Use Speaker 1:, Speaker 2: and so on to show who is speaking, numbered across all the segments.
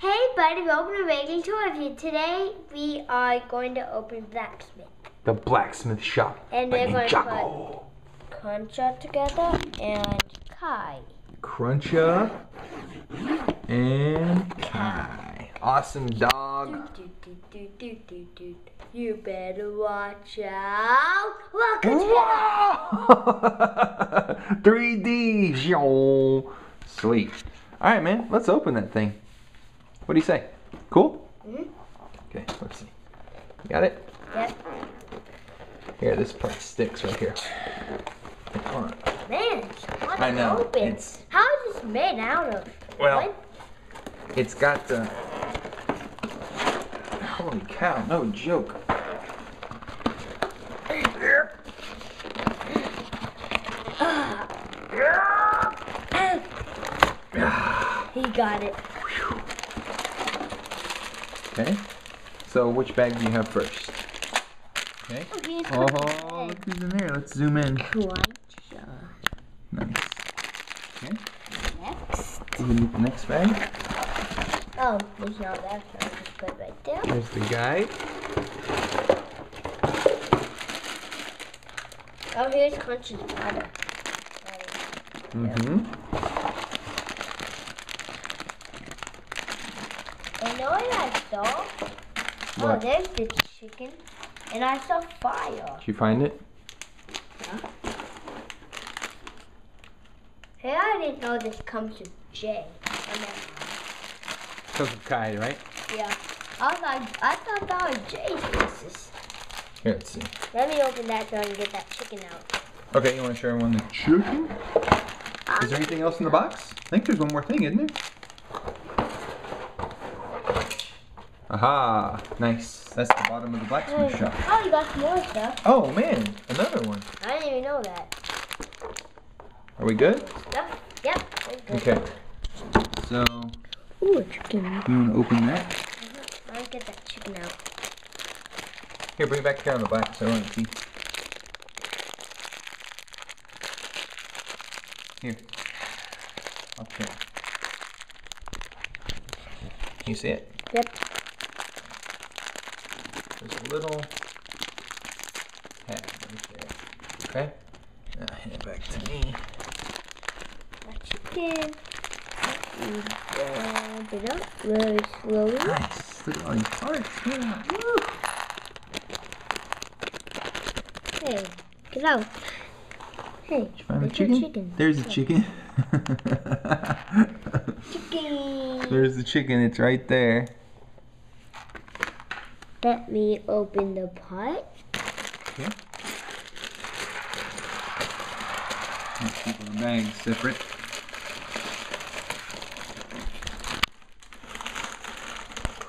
Speaker 1: Hey buddy, welcome to Making Toy Review. Today we are going to open Blacksmith.
Speaker 2: The blacksmith shop.
Speaker 1: And they're going to
Speaker 2: Ninjago.
Speaker 1: Kruncha together and Kai.
Speaker 2: Kruncha and Kai. Awesome dog.
Speaker 1: Do, do, do, do, do, do. You better watch out. Welcome to
Speaker 2: 3D. Zhong. Sweet. All right, man. Let's open that thing. What do you say? Cool?
Speaker 1: Mhm.
Speaker 2: Okay, let's see. You got it?
Speaker 1: Yep.
Speaker 2: Here, this part sticks right here. Hold on.
Speaker 1: Man,
Speaker 2: I know,
Speaker 1: Open.
Speaker 2: it's-
Speaker 1: How is this made out of?
Speaker 2: Well,
Speaker 1: What?
Speaker 2: It's got the. Holy cow! No joke.
Speaker 1: He got it.
Speaker 2: Okay. So which bag do you have first? Okay.
Speaker 1: Oh,
Speaker 2: Oh, look who's in there. Let's zoom in.
Speaker 1: Kruncha.
Speaker 2: Nice. Okay.
Speaker 1: Next.
Speaker 2: Open the next bag.
Speaker 1: Oh, there's no that, so I'll just put it right there.
Speaker 2: There's the guide.
Speaker 1: Oh, here's Crunch's butter.
Speaker 2: Mm-hmm.
Speaker 1: And know oh,
Speaker 2: what Oh,
Speaker 1: there's the chicken. And I saw fire.
Speaker 2: Did you find it? Yeah.
Speaker 1: Hey, I didn't know this comes with Jay. Oh.
Speaker 2: Comes with Kai, right?
Speaker 1: Yeah. I was like, I thought that was Jay's pieces.
Speaker 2: Here, let's see.
Speaker 1: Let me open that door and get that chicken out.
Speaker 2: Okay, you want to show everyone the chicken? Um, Is there anything else in the box? I think there's one more thing, isn't there? Aha! Nice. That's the bottom of the blacksmith shop.
Speaker 1: Oh, you got some more stuff.
Speaker 2: Oh man, another one.
Speaker 1: I didn't even know that.
Speaker 2: Are we good?
Speaker 1: Yep. Yep. good.
Speaker 2: Okay. So,
Speaker 1: Ooh, a chicken.
Speaker 2: you want to open that? Mm-hmm.
Speaker 1: Let's get that chicken out.
Speaker 2: Here, bring it back here on the back so I want to see. Here. Okay. Can you see it?
Speaker 1: Yep.
Speaker 2: There's a little head right there. Okay? Now hand it back to me.
Speaker 1: That chicken. You grab it up very slowly.
Speaker 2: Nice. Look at all these parts. Yeah. Woo.
Speaker 1: Hey, get out. Hey,
Speaker 2: Did you find the
Speaker 1: there's your
Speaker 2: chicken?
Speaker 1: chicken.
Speaker 2: There's the chicken.
Speaker 1: Chicken.
Speaker 2: There's the chicken. It's right there.
Speaker 1: Let me open the pot.
Speaker 2: Okay. Let's keep our bags separate.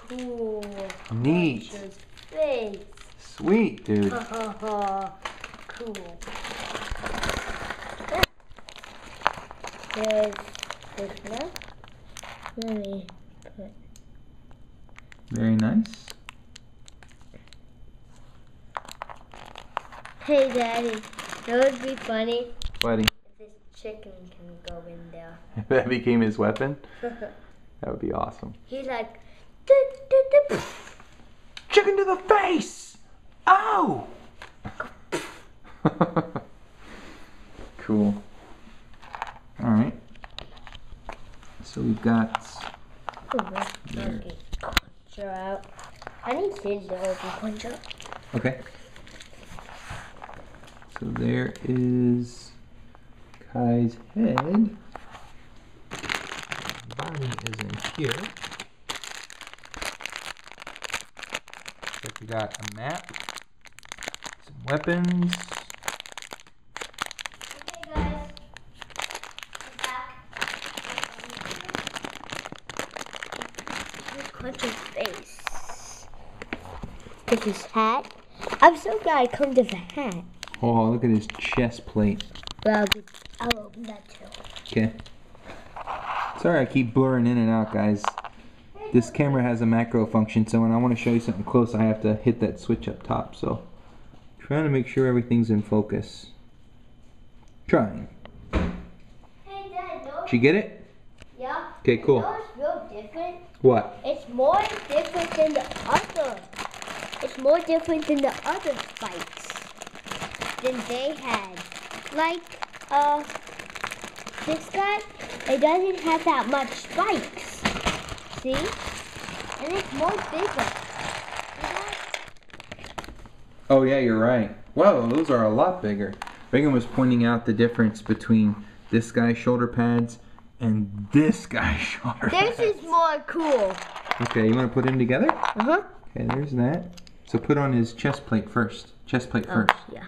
Speaker 1: Cool.
Speaker 2: Neat.
Speaker 1: Face.
Speaker 2: Sweet, dude.
Speaker 1: Cool. There's this one. Let me put.
Speaker 2: Very nice.
Speaker 1: Hey, Daddy. That would be funny
Speaker 2: Buddy,
Speaker 1: if this chicken can go in there.
Speaker 2: if that became his weapon, that would be awesome.
Speaker 1: He's like, "Du- du- du- pff."
Speaker 2: Chicken to the face! Oh! cool. Alright. So we've got.
Speaker 1: Oh,
Speaker 2: There.
Speaker 1: out. I need scissors to open Kruncha.
Speaker 2: Okay. So there is Kai's head. Body is in here. Like we got a map, some weapons.
Speaker 1: Okay, guys. I'm back. Here's Kruncha's face. With his hat. I'm so glad I come to the hat.
Speaker 2: Oh, look at his chest plate.
Speaker 1: But I'll, open that too.
Speaker 2: Okay. Sorry, I keep blurring in and out, guys. This camera has a macro function, so when I want to show you something close, I have to hit that switch up top. So, trying to make sure everything's in focus. Trying.
Speaker 1: Hey, Dad,
Speaker 2: Did you get it?
Speaker 1: yeah.
Speaker 2: Okay, cool.
Speaker 1: Different
Speaker 2: What?
Speaker 1: It's more different than the other. It's more different than the other spikes than they had. Like, uh, this guy, it doesn't have that much spikes. See? And it's more bigger.
Speaker 2: Oh yeah, you're right. Whoa, those are a lot bigger. Reagan was pointing out the difference between this guy's shoulder pads and this guy's shoulder
Speaker 1: This
Speaker 2: pads.
Speaker 1: is more cool.
Speaker 2: Okay, you want to put them together?
Speaker 1: Uh huh.
Speaker 2: Okay, there's that. So put on his chest plate first. Chest plate first.
Speaker 1: yeah.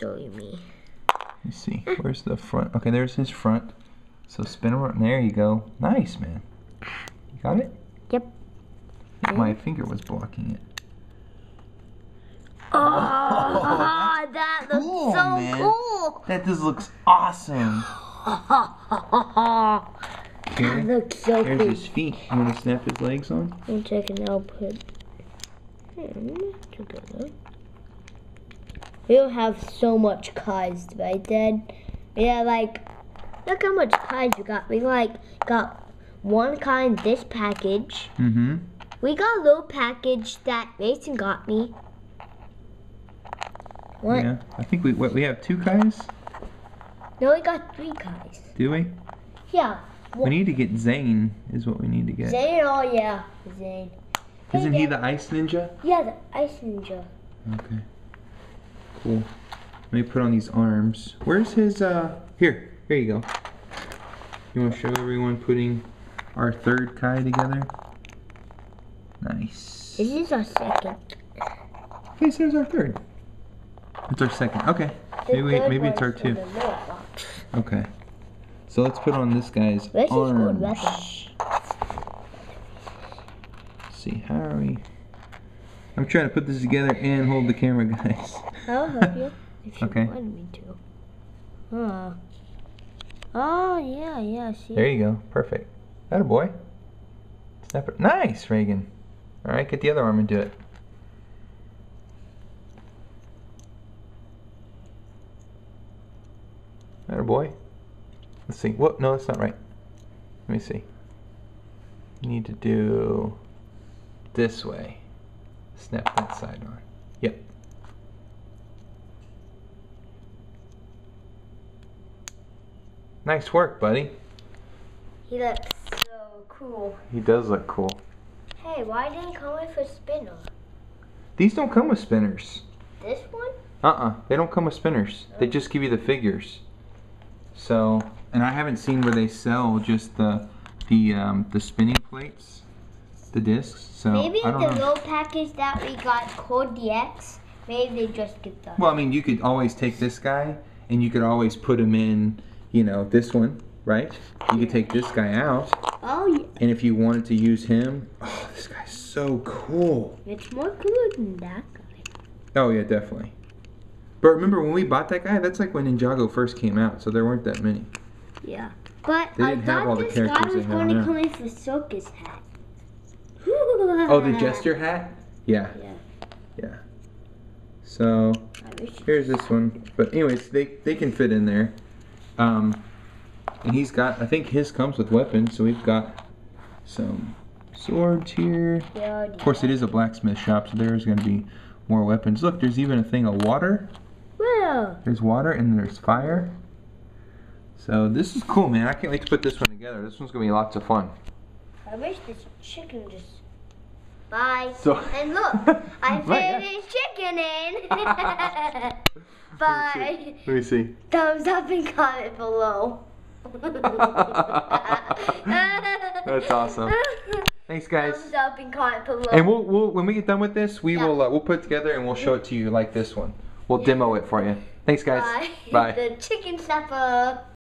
Speaker 1: You mean.
Speaker 2: Let's see. Where's the front? Okay, there's his front. So spin around. There you go. Nice, man. You got it?
Speaker 1: Yep.
Speaker 2: My finger was blocking it.
Speaker 1: Oh, that looks
Speaker 2: cool,
Speaker 1: so
Speaker 2: man.
Speaker 1: cool.
Speaker 2: That just looks awesome.
Speaker 1: that looks so
Speaker 2: there's
Speaker 1: cool.
Speaker 2: his feet. You want to snap his legs on?
Speaker 1: One second, I'll put him together. We don't have so much cards, right, Dad? Have like, look how much cards we got. We like got one in this package.
Speaker 2: Mm-hmm.
Speaker 1: We got a little package that Mason got me. What?
Speaker 2: Yeah. I think we what, we have two guys.
Speaker 1: No, we got three cards.
Speaker 2: Do we?
Speaker 1: Yeah.
Speaker 2: We need to get Zane. Is what we need to get.
Speaker 1: Zane, oh yeah, Zane.
Speaker 2: Isn't he
Speaker 1: Dad.
Speaker 2: the ice ninja?
Speaker 1: Yeah, the ice ninja.
Speaker 2: Okay. Cool. Let me put on these arms. Where's his, uh, here. Here you go. You want to show everyone putting our third Kai together? Nice.
Speaker 1: This is our second.
Speaker 2: Okay, so there's our third. It's our second. Okay.
Speaker 1: The
Speaker 2: Maybe,
Speaker 1: third
Speaker 2: maybe it's our two.
Speaker 1: the little box.
Speaker 2: Okay. So let's put on this guy's
Speaker 1: This
Speaker 2: arms. see, how are we? I'm trying to put this together and hold the camera, guys.
Speaker 1: I'll help you if you
Speaker 2: Okay.
Speaker 1: want me to. Huh. Oh yeah, yeah. See.
Speaker 2: There you go. Perfect. That a boy. Snap it. Nice, Reagan. All right, get the other arm and do it. That a boy. Let's see. Whoop, No, that's not right. Let me see. You need to do this way. Snap that side on. Yep. Nice work, buddy.
Speaker 1: He looks so cool.
Speaker 2: He does look cool.
Speaker 1: Hey, why didn't he come with a spinner?
Speaker 2: These don't come with spinners.
Speaker 1: This one?
Speaker 2: Uh-uh. They don't come with spinners. They just give you the figures. So, and I haven't seen where they sell just the the um, the spinning plates, the discs. So
Speaker 1: Maybe
Speaker 2: I
Speaker 1: the
Speaker 2: know.
Speaker 1: little package that we got called DX. Maybe they just get the.
Speaker 2: Well, I mean, you could always take this guy and you could always put him in, you know, this one, right? You could take this guy out,
Speaker 1: Oh yeah,
Speaker 2: and if you wanted to use him, oh, this guy's so cool.
Speaker 1: it's more cool than that guy.
Speaker 2: Oh yeah, definitely. But remember when we bought that guy? That's like when Ninjago first came out, so there weren't that many.
Speaker 1: Yeah. But
Speaker 2: They
Speaker 1: I thought
Speaker 2: all the
Speaker 1: this guy
Speaker 2: characters
Speaker 1: was going to come with a circus hat.
Speaker 2: Oh, the jester hat? Yeah,
Speaker 1: Yeah.
Speaker 2: yeah. So here's this one. But anyways, they they can fit in there. Um, and he's got. I think his comes with weapons. So we've got some swords here. Of course, it is a blacksmith shop, so there's going to be more weapons. Look, there's even a thing of water. There's water and there's fire. So this is cool, man. I can't wait to put this one together. This one's gonna be lots of fun.
Speaker 1: I wish this chicken just. Bye.
Speaker 2: So-
Speaker 1: and look, I
Speaker 2: Right, yeah.
Speaker 1: fit his chicken in. Bye.
Speaker 2: Let me see.
Speaker 1: Thumbs up and comment below.
Speaker 2: That's awesome. Thanks, guys.
Speaker 1: Thumbs up and comment below.
Speaker 2: And we'll, we'll when we get done with this, we
Speaker 1: Yeah.
Speaker 2: will uh, we'll put it together and we'll show it to you like this one. We'll demo it for you. Thanks, guys.
Speaker 1: Bye.
Speaker 2: Bye.
Speaker 1: the chicken supper.